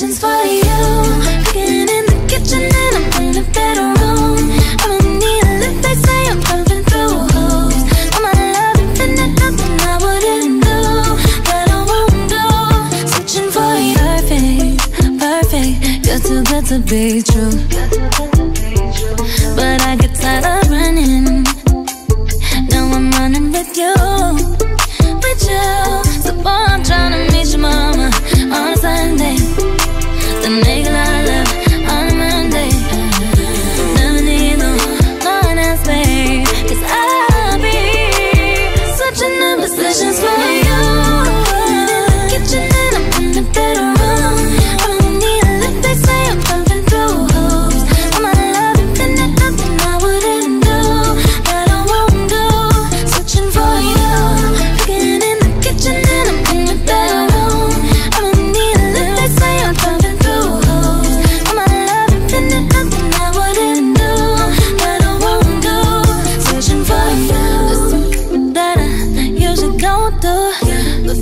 questions for you. Cooking in the kitchen and I'm in a better I'm they say I'm through. My nothing I wouldn't do. That I won't do. Searching for you. Perfect, perfect, you're too good to be true. But I get tired of running. Now I'm running with you, with you.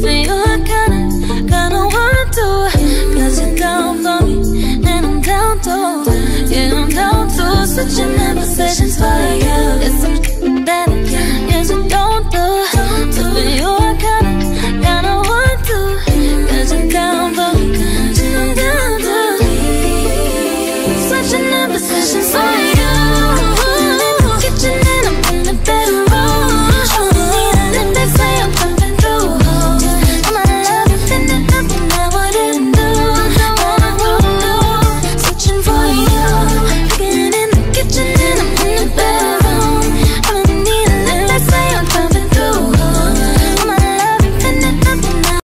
For you